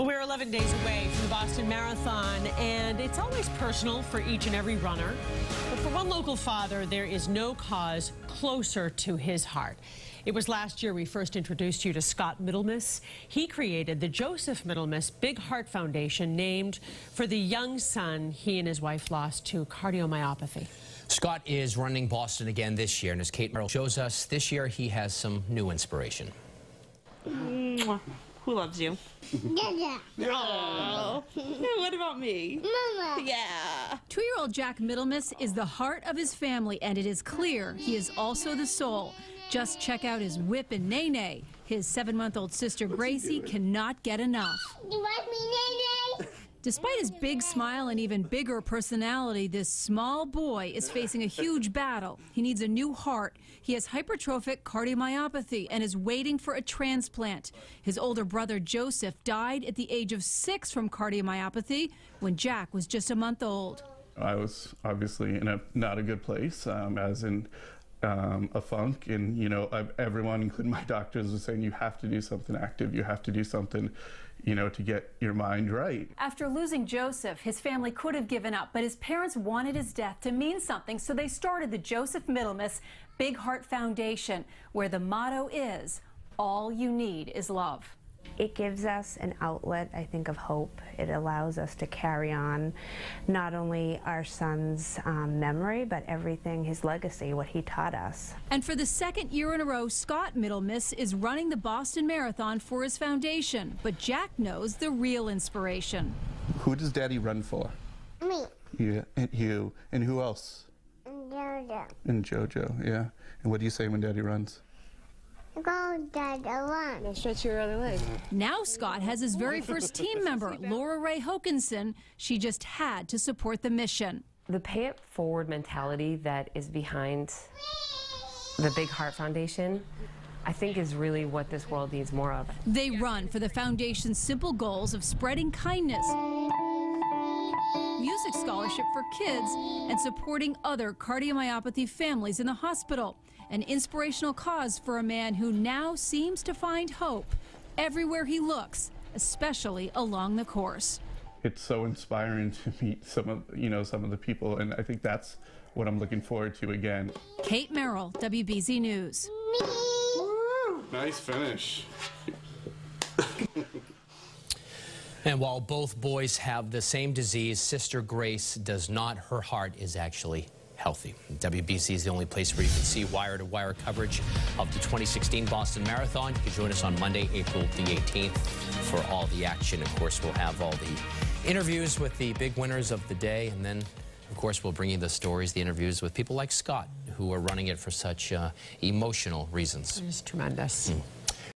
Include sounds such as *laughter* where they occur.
Well, we're 11 days away from the Boston Marathon, and it's always personal for each and every runner. But for one local father, there is no cause closer to his heart. It was last year we first introduced you to Scott Middlemiss. He created the Joseph Middlemiss Big Heart Foundation, named for the young son he and his wife lost to cardiomyopathy. Scott is running Boston again this year, and as Kate Merrill shows us, this year he has some new inspiration. Mwah. Who loves you? Dada. Oh. what about me? Mama. Yeah. Two year old Jack Middlemiss is the heart of his family, and it is clear he is also the soul. Just check out his whip and Nene. His seven month old sister Gracie cannot get enough. You like me, Nene? Despite his big smile and even bigger personality, this small boy is facing a huge battle. He needs a new heart. He has hypertrophic cardiomyopathy and is waiting for a transplant. His older brother Joseph died at the age of six from cardiomyopathy when Jack was just a month old. I was obviously in a not a good place, um, as in um, a funk, and you know everyone, including my doctors, was saying you have to do something active, you have to do something, you know, to get your mind right. After losing Joseph, his family could have given up, but his parents wanted his death to mean something, so they started the Joseph Middlemiss Big Heart Foundation, where the motto is all you need is love. It gives us an outlet, I think, of hope. It allows us to carry on not only our son's um, memory, but everything, his legacy, what he taught us. And for the second year in a row, Scott Middlemiss is running the Boston Marathon for his foundation. But Jack knows the real inspiration. Who does Daddy run for? Me. You and you and who else? Dada. And JoJo, yeah. And what do you say when Daddy runs? Go, Dada, run. Stretch your other leg. Now Scott has his very first team *laughs* member, Laura Ray Hokinson. She just had to support the mission. the pay it forward mentality that is behind the Big Heart Foundation, I think is really what this world needs more of. They run for the foundation's simple goals of spreading kindness, music scholarship for kids, and supporting other cardiomyopathy families in the hospital. An inspirational cause for a man who now seems to find hope everywhere he looks, especially along the course. It's so inspiring to meet some of you know some of the people, and I think that's what I'm looking forward to again. Kate Merrill, WBZ News. Nice finish. *laughs* And while both boys have the same disease, sister Grace does not. Her heart is actually healthy. WBZ is the only place where you can see wire-to-wire coverage of the 2016 Boston Marathon. You can join us on Monday, April the 18th for all the action. Of course, we'll have all the interviews with the big winners of the day, and then, of course, we'll bring you the stories, the interviews with people like Scott, who are running it for such uh, emotional reasons. It's tremendous.